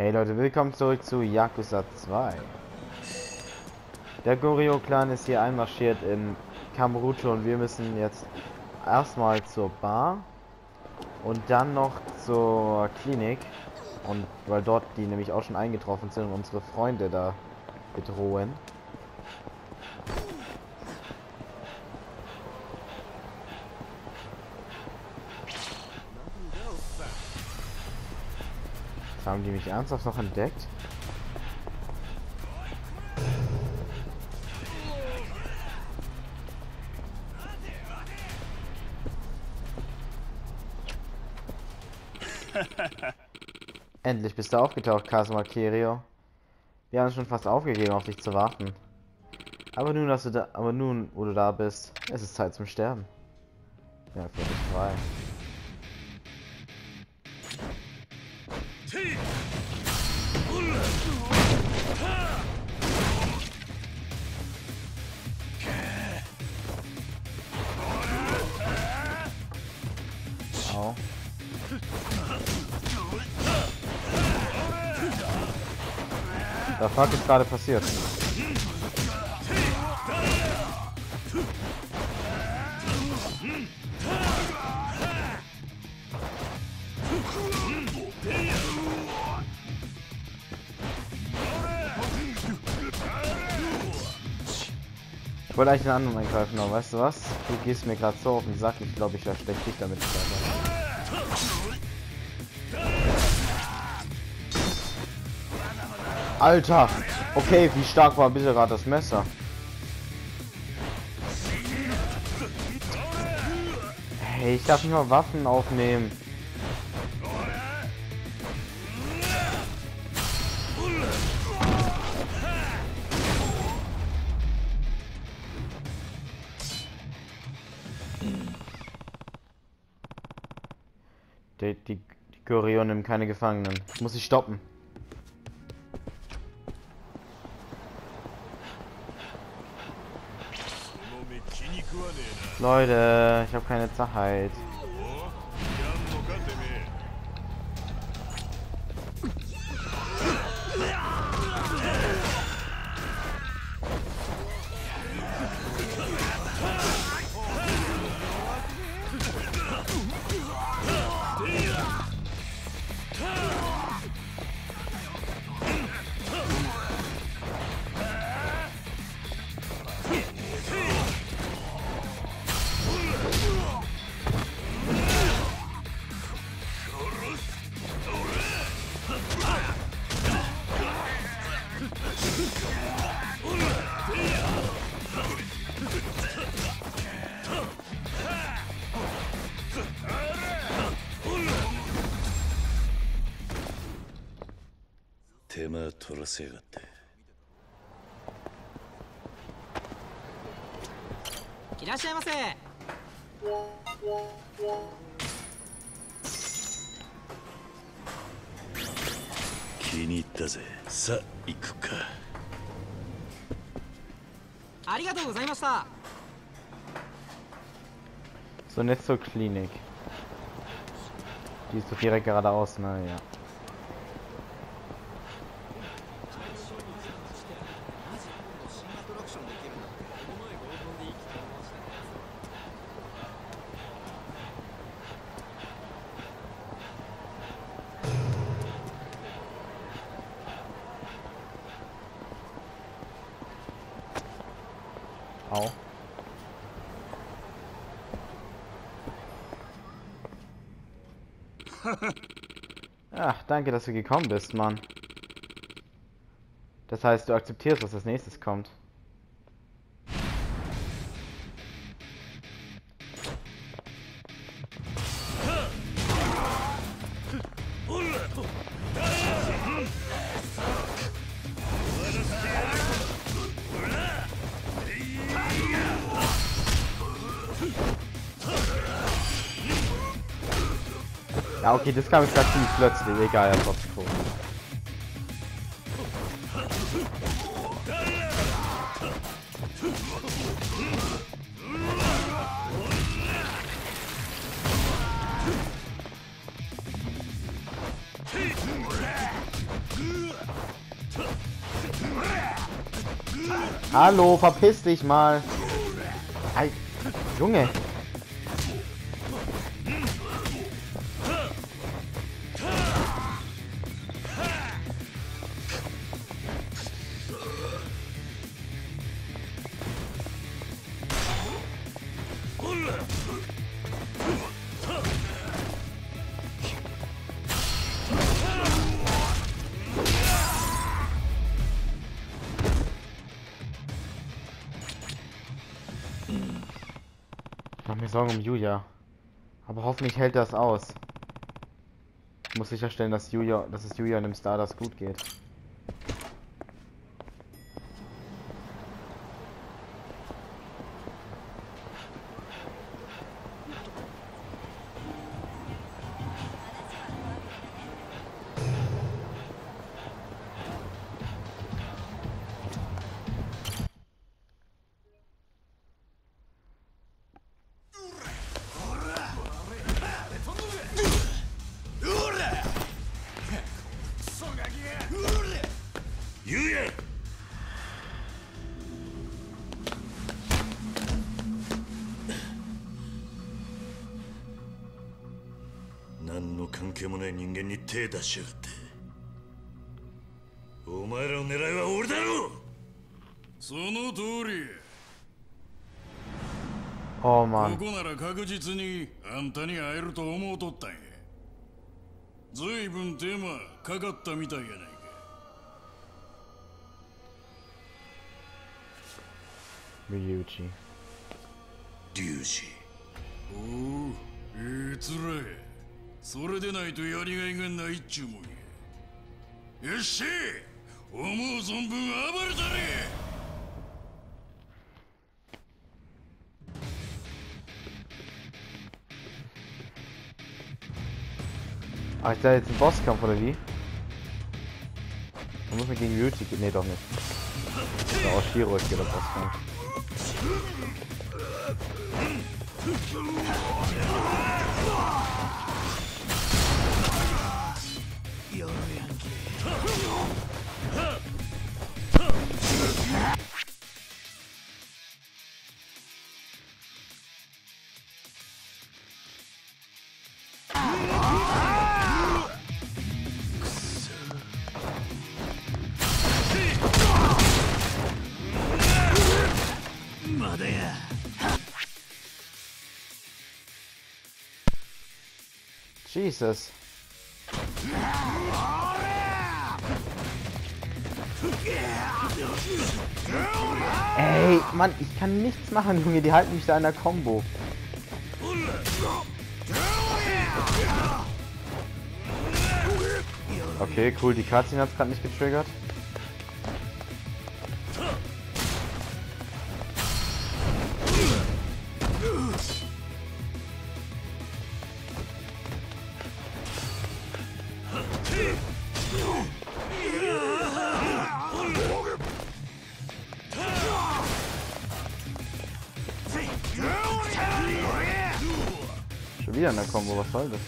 Hey Leute, willkommen zurück zu Yakuza 2. Der Goryeo-Clan ist hier einmarschiert in Kamurocho und wir müssen jetzt erstmal zur Bar und dann noch zur Klinik. Und weil dort die nämlich auch schon eingetroffen sind und unsere Freunde da bedrohen. Haben die mich ernsthaft noch entdeckt? Endlich bist du aufgetaucht, Kasuma Kirio. Wir haben schon fast aufgegeben, auf dich zu warten. Aber nun, dass du da, aber nun, wo du da bist, es ist Zeit zum Sterben. Ja, für dich frei. Au. Der fuck ist gerade passiert? Wollte eigentlich einen anderen eingreifen, aber weißt du was? Du gehst mir gerade so auf den Sack, ich glaube, ich verstecke dich damit. Alter! Okay, wie stark war bitte gerade das Messer? Hey, ich darf nicht mal Waffen aufnehmen. Die, die, die Goryeo nimmt keine Gefangenen. Muss ich stoppen. Leute, ich habe keine Zeit. 取らせやがっていらっしゃいませ気に入ったぜさあ行くかありがとうございました So, jetzt zur Klinik. Die ist doch direkt geradeaus, ne? Danke, dass du gekommen bist, Mann. Das heißt, du akzeptierst, was als nächstes kommt. Ja, okay, das kam jetzt gerade ziemlich plötzlich. Egal, er hat trotzdem. Hallo, verpiss dich mal. Hey, Junge. Sorgen um Julia. Aber hoffentlich hält das aus. Ich muss sicherstellen, dass Julia, dass es Julia und dem Stardust gut geht. ない人間に手出しやがって。お前らの狙いは俺だろ！その通り。Oh こ.こなら確実にあんたに会えると思うとったんや。ずいぶん手間かかったみたいやないか。Ryuji. 龍二おおええつらやそれでないとやりがいがないっちゅうもんやよっしゃ思う存分暴れたれ Ach, da jetzt ein Bosskampf oder wie? Da muss man gegen Ryuji gehen. Ne, doch nicht. Ja, auch Shiro ist hier der Bosskampf. Jesus. Ey, Mann, ich kann nichts machen, Junge. Die halten mich da in der Combo. Okay, cool. Die Cutscene hat's gerade nicht getriggert. Schon wieder der Combo, was soll das?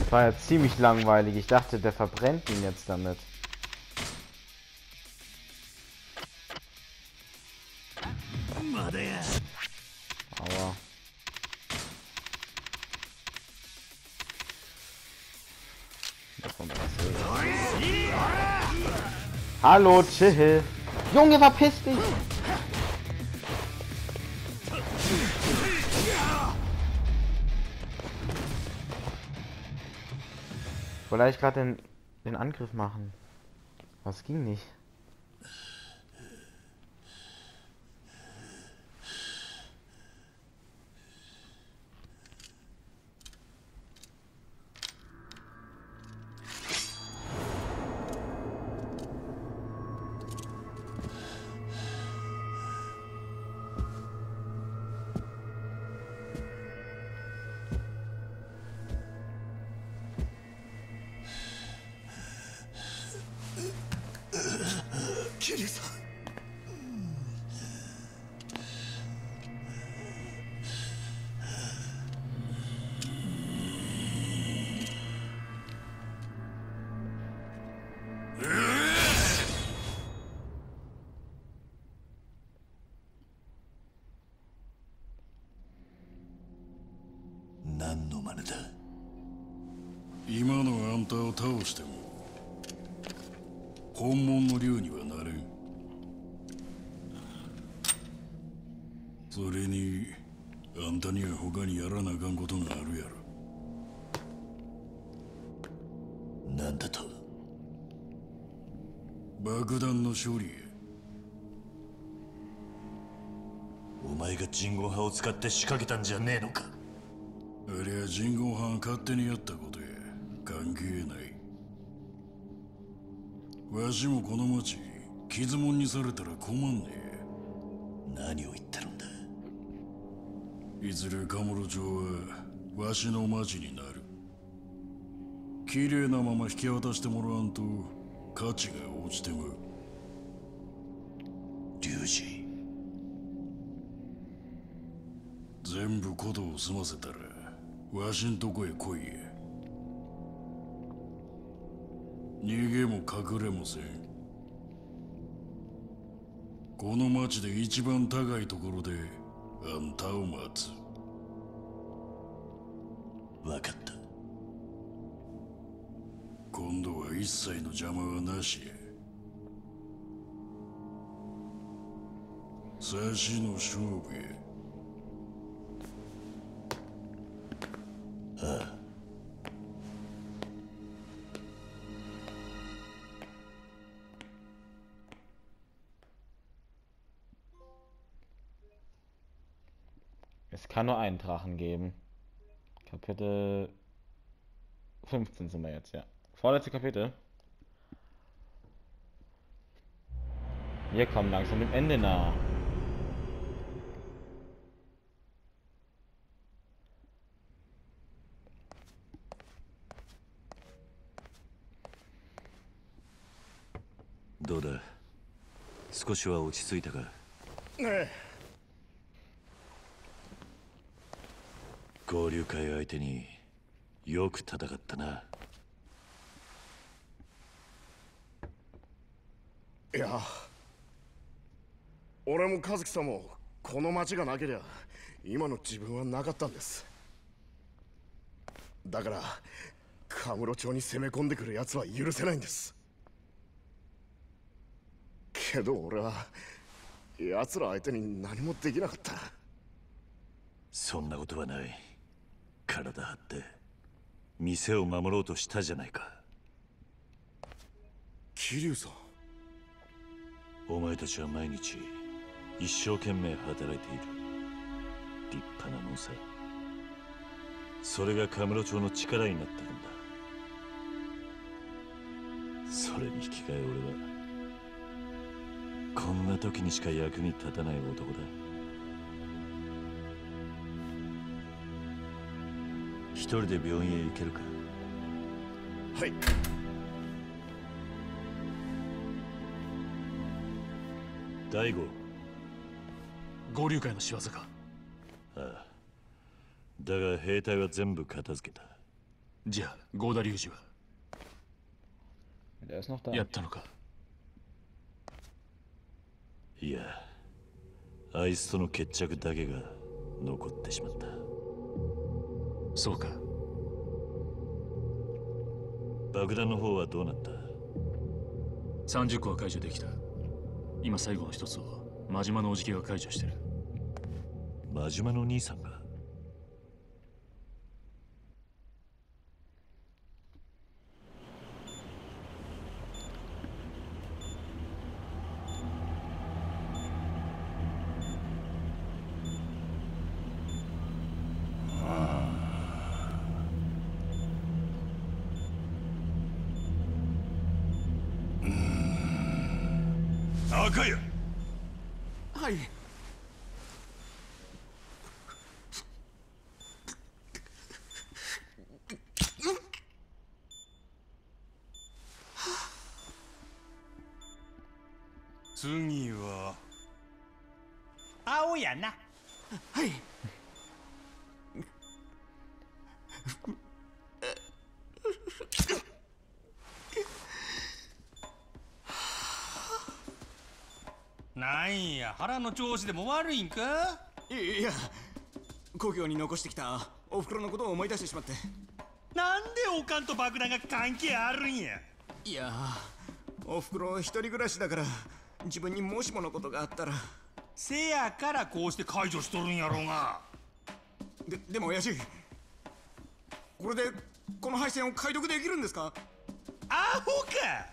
Das war ja ziemlich langweilig. Ich dachte, der verbrennt ihn jetzt damit. Hallo, chill. Junge, verpiss dich! Wollte ich gerade den, den Angriff machen. Was ging nicht? しても本物の竜にはなれん。それにあんたには他にやらなあかんことがあるやろ。何だと？爆弾の処理やお前が人言派を使って仕掛けたんじゃねえのか？ありゃ人言派が勝手にやったことや関係ないわしもこの町傷もんにされたら困んね何を言ってるんだ？えいずれカムロ町はわしの町になる。綺麗なまま引き渡してもらわんと価値が落ちてまう。龍二。全部ことを済ませたらわしんとこへ来い。や逃げも隠れもせん。この町で一番高いところであんたを待つ。分かった。今度は一切の邪魔はなしや差しの勝負や kann nur einen Drachen geben. Kapitel 15 sind wir jetzt, ja. Vorletzte Kapitel. Wir kommen langsam dem Ende nah. Wie どうだ少しは落ち着いたか 合流会相手によく戦ったな。えいや俺も和樹さんもこの町がなけりゃ今の自分はなかったんです。だからカムロ町に攻め込んでくる奴は許せないんです。けど俺は奴ら相手に何もできなかった。そんなことはない体張って店を守ろうとしたじゃないか。桐生さん。お前たちは毎日一生懸命働いている。立派なもんさそれがカムロ町の力になってるんだ。それに引き換え俺はこんな時にしか役に立たない男だ人で病院へ行けるか？はい。大悟合流会の仕業か？だが兵隊は全部片付けた。じゃあ合田隆二は？やったのか？いやあいつとの決着だけが残ってしまった。そうか爆弾の方はどうなった？30個は解除できた。今最後の一つを真島のおじけが解除してる。真島の兄さんが？赤やはい。次は。青やな腹の調子でも悪いんか？いいや故郷に残してきたおふくろのことを思い出してしまって。なんでおかんと爆弾が関係あるんや？いやおふくろ一人暮らしだから自分にもしものことがあったら。せやからこうして解除しとるんやろうが。ででも親父これでこの配線を解読できるんですか？アホか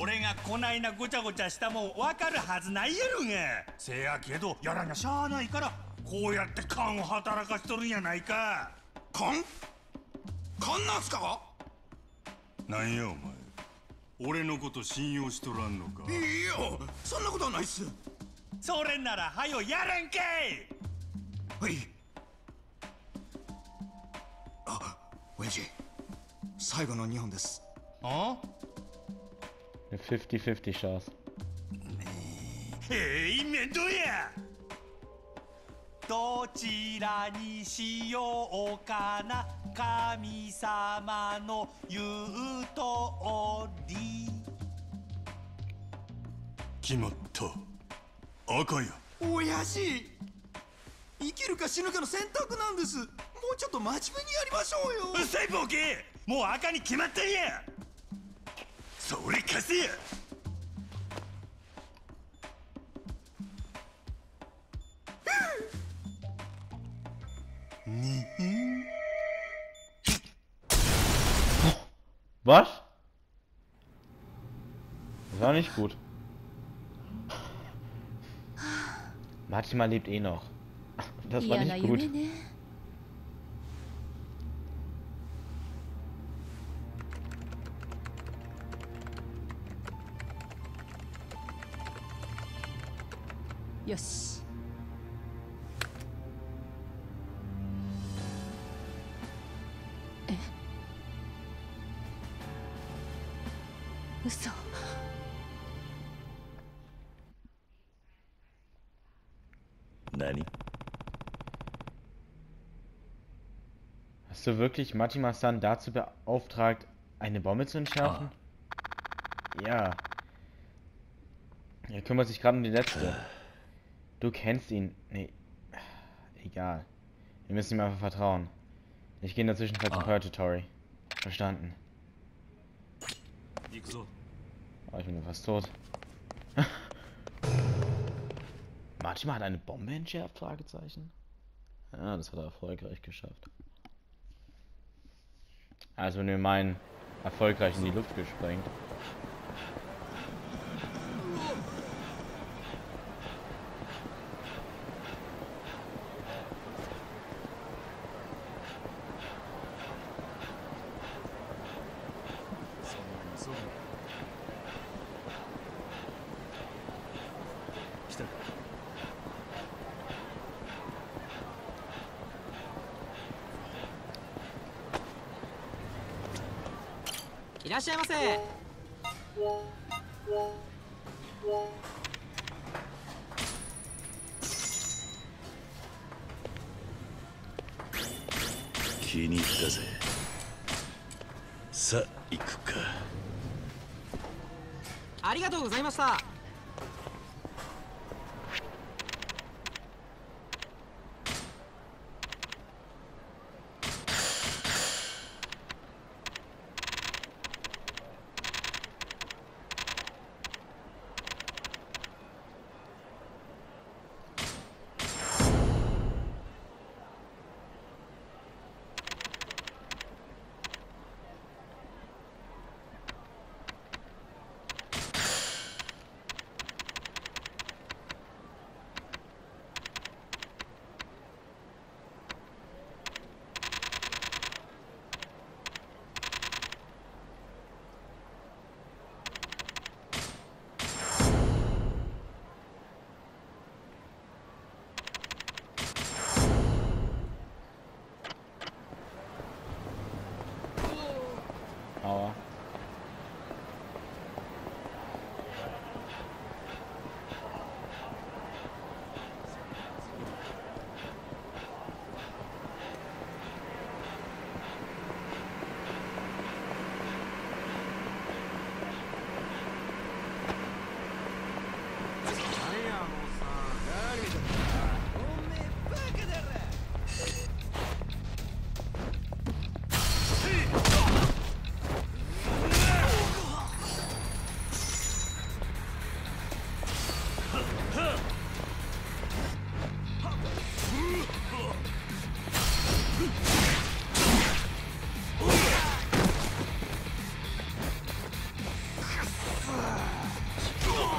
俺がこないなごちゃごちゃしたもん分かるはずないやろが。せやけどやらにゃしゃあないからこうやって勘を働かしとるんやないか。勘？勘なんすか？なんやお前。俺のこと信用しとらんのか。いやそんなことはないっす。それならはよやれんけい。はい。あ親父。最後の2本です。あ？Eine 50-50 Chance. えい面倒やどちらにしようかな。神様の言うとり。決まった。赤や。親父生きるか死ぬかの選択なんです。もうちょっと真面目にやりましょうよ。うっさいボケもう赤に決まったんや Zurückkassieren! Was? Das war nicht gut. Manchmal lebt eh noch. Das war nicht gut. Ne? Yes. Äh. Uso. Hast du wirklich Majima-san dazu beauftragt, eine Bombe zu entschärfen? Ah. Ja. Er kümmert sich gerade um die letzte. Äh. Du kennst ihn. Nee. Egal. Wir müssen ihm einfach vertrauen. Ich gehe in der Zwischenzeit zum ah. Purgatory. Verstanden. Oh, ich bin fast tot. Manchmal hat eine Bombe entschärft? Fragezeichen. Ja, das hat er erfolgreich geschafft. Also wenn wir meinen erfolgreich in die Luft gesprengt. いらっしゃいませ。気に入ったぜ。さあ行くか。ありがとうございました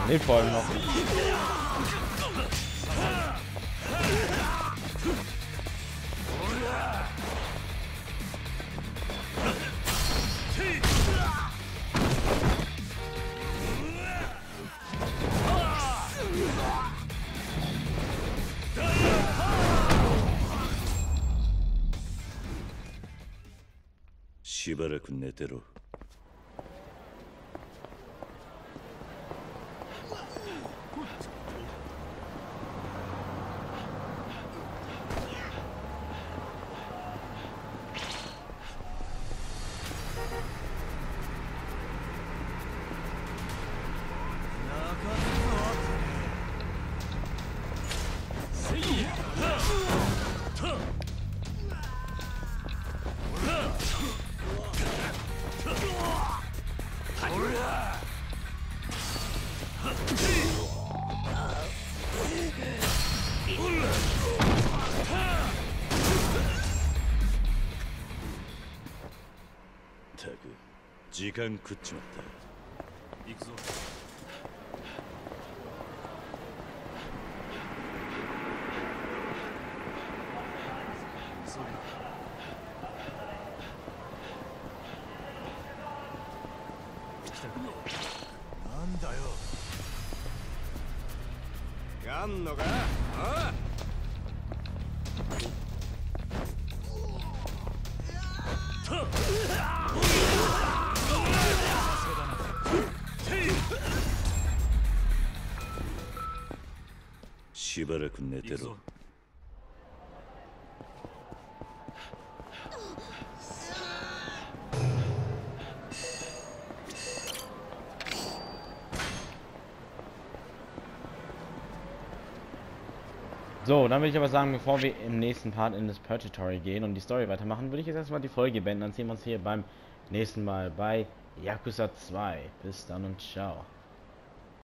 Lebt vor allem noch.. しばら時間食っちまった。行くぞ。なんだよ。やんのか？あし bırakın Netero. So, dann würde ich aber sagen, bevor wir im nächsten Part in das Purgatory gehen und die Story weitermachen, würde ich jetzt erstmal die Folge beenden. Dann sehen wir uns hier beim nächsten Mal bei Yakuza 2. Bis dann und ciao.